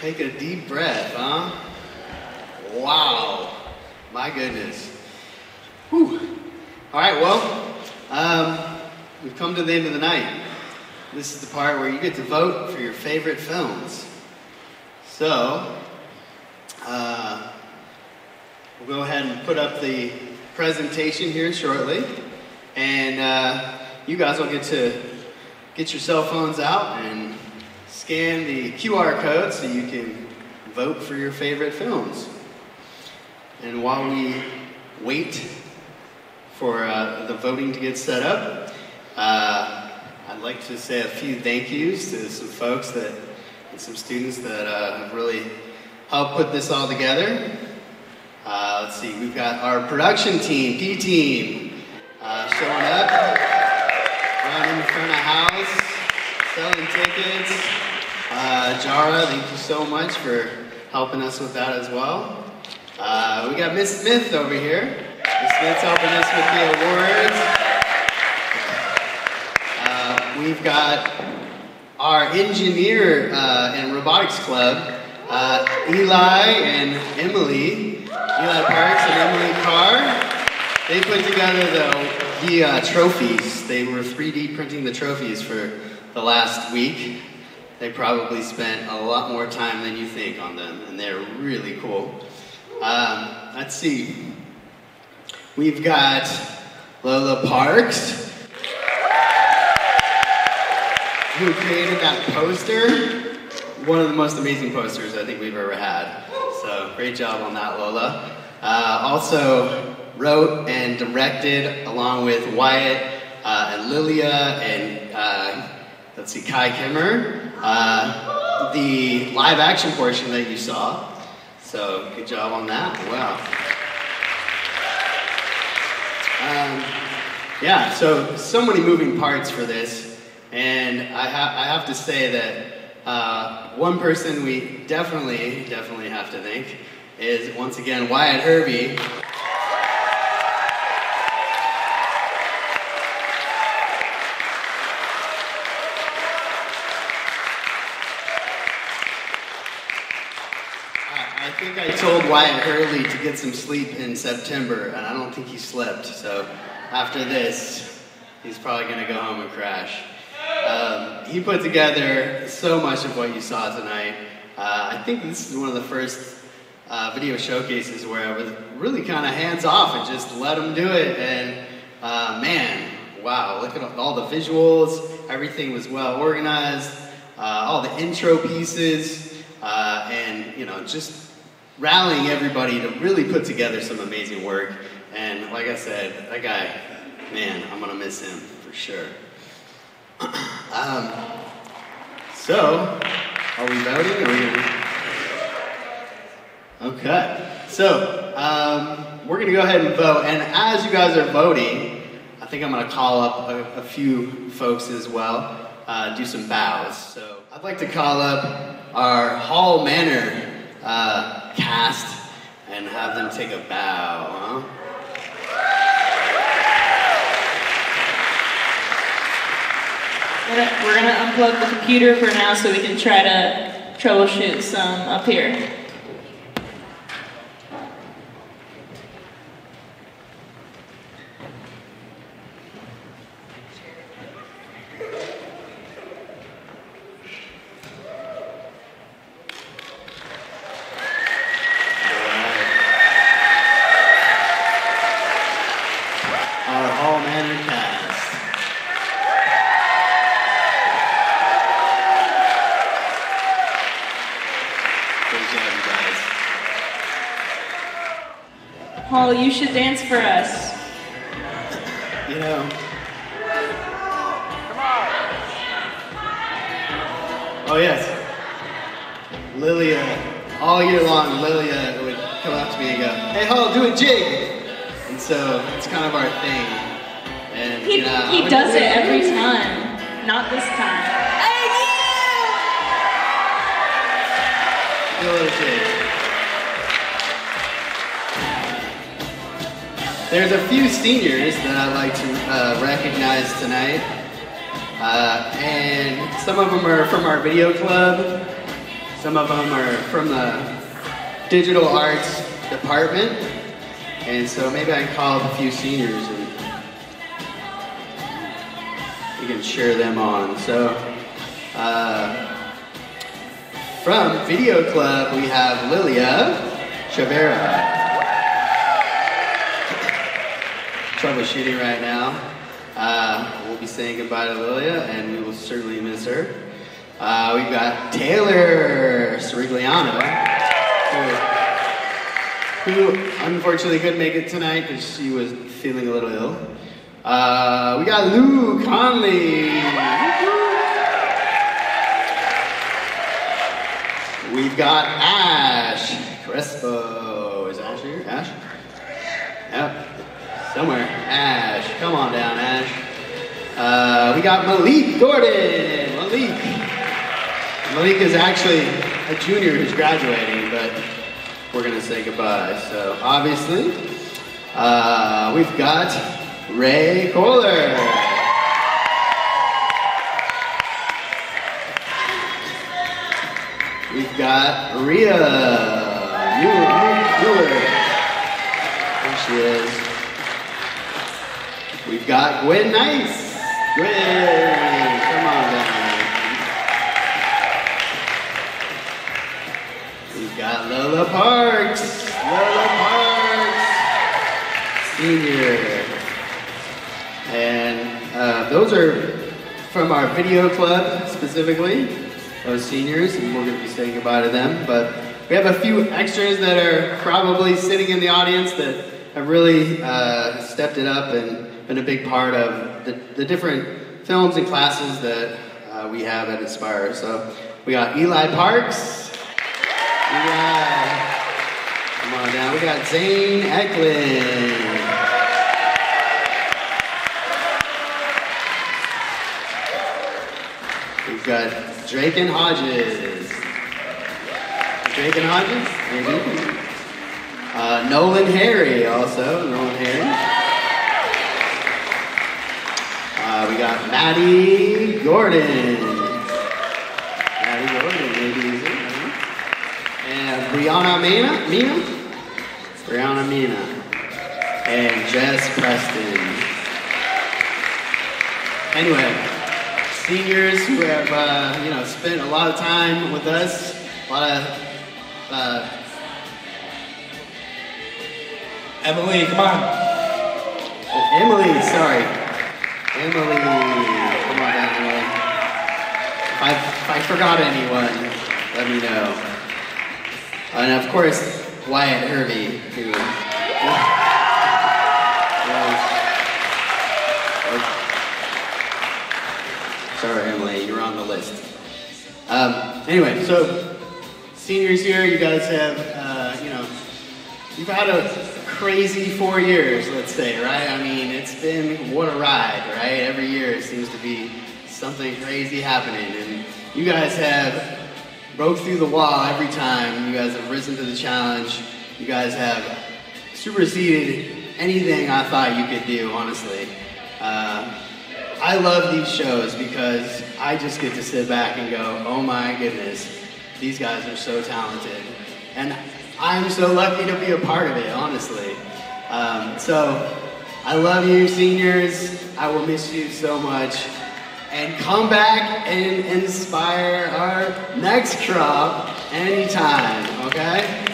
Take a deep breath, huh? Wow. My goodness. Whew. All right, well, um, we've come to the end of the night. This is the part where you get to vote for your favorite films. So, uh, we'll go ahead and put up the presentation here shortly. And uh, you guys will get to get your cell phones out and scan the QR code so you can vote for your favorite films. And while we wait for uh, the voting to get set up, uh, I'd like to say a few thank yous to some folks that and some students that uh, have really helped put this all together. Uh, let's see, we've got our production team, P team, uh, showing up, running in front of house, selling tickets. Uh, Jara, thank you so much for helping us with that as well. Uh, we got Miss Smith over here. Miss Smith's helping us with the awards. Uh, we've got our engineer uh, and robotics club, uh, Eli and Emily, Eli Parks and Emily Carr. They put together the, the uh, trophies. They were 3D printing the trophies for the last week. They probably spent a lot more time than you think on them, and they're really cool. Um, let's see. We've got Lola Parks, who created that poster. One of the most amazing posters I think we've ever had. So great job on that, Lola. Uh, also wrote and directed along with Wyatt uh, and Lilia and uh, let's see, Kai Kimmer, uh, the live action portion that you saw. So good job on that. Wow. Um, yeah, so so many moving parts for this, and I, ha- I have to say that uh, one person we definitely definitely have to thank is once again Wyatt Hervey. I I think I told Wyatt Hurley to get some sleep in September, and I don't think he slept. So after this, he's probably going to go home and crash. Um, he put together so much of what you saw tonight. Uh, I think this is one of the first uh, video showcases where I was really kind of hands off and just let him do it. And uh, man, wow, look at all the visuals. Everything was well organized. Uh, all the intro pieces, uh, and you know, just rallying everybody to really put together some amazing work. And like I said, that guy, man, I'm gonna miss him for sure. um, so, are we voting? Are we. Okay. So, um, we're gonna go ahead and vote. And as you guys are voting, I think I'm gonna call up a, a few folks as well, uh, do some bows. So, I'd like to call up our Hall Manor uh, cast and have them take a bow, huh? We're gonna, unplug the computer for now so we can try to troubleshoot some up here. Our Hall Manor cast. Great job, you guys. Hall, you should dance for us. You know. Oh yes. Lilia, all year long, Lilia would come up to me and go, "Hey, Hall, do a jig," and so it's kind of our thing. And He, you know, he does it every time. Not this time. Do a little jig. There's a few seniors that I'd like to uh, recognize tonight. Uh, and some of them are from our video club. Some of them are from the digital arts department. And so maybe I can call up a few seniors and we can cheer them on. So, uh, from Video Club, we have Lilia Chavera. Troubleshooting right now. Uh, we'll be saying goodbye to Lilia, and we will certainly miss her. Uh, we've got Taylor Sorigliano, who, who unfortunately couldn't make it tonight because she was feeling a little ill. Uh, we got Lou Conley. We've got Ash Crespo. Is Ash here? Ash? Yep. Somewhere. Ash. Come on down, Ash. Uh, we got Malik Gordon. Malik. Malik is actually a junior who's graduating, but we're going to say goodbye. So, obviously, uh, we've got Ray Kohler. We've got Rhea Mueller. There she is. We've got Gwen Nice. Gwen, come on down. We've got Lola Parks. Lola Parks. Senior. And uh, those are from our video club specifically, those seniors, and we're going to be saying goodbye to them. But we have a few extras that are probably sitting in the audience that have really uh, stepped it up and been a big part of the, the different films and classes that uh, we have at Inspire. So we got Eli Parks. We got, come on down, we got Zane Eklund. We've got Drake and Hodges. Drake and Hodges? Maybe. Uh, Nolan Harry also. Nolan Harry. Uh, we got Maddie Gordon. Maddie Gordon, maybe is it? I don't know. And Brianna Mina. Mina? Brianna Mina. And Jess Preston. Anyway, seniors who have uh, you know spent a lot of time with us, a lot of uh, Emily, come on. oh, Emily, sorry, Emily, come on Emily. If I, if I forgot anyone, let me know. And of course, Wyatt Hervey, who. Sorry, Emily, you're on the list. Um, anyway, so seniors here, you guys have, uh, you've had a crazy four years, let's say, right? I mean, it's been what a ride, right? Every year it seems to be something crazy happening, and you guys have broke through the wall every time. You guys have risen to the challenge. You guys have superseded anything I thought you could do, honestly. Uh, I love these shows because I just get to sit back and go, oh my goodness, these guys are so talented. And I'm so lucky to be a part of it, honestly. Um, so I love you, seniors. I will miss you so much. And come back and inspire our next crop anytime, okay?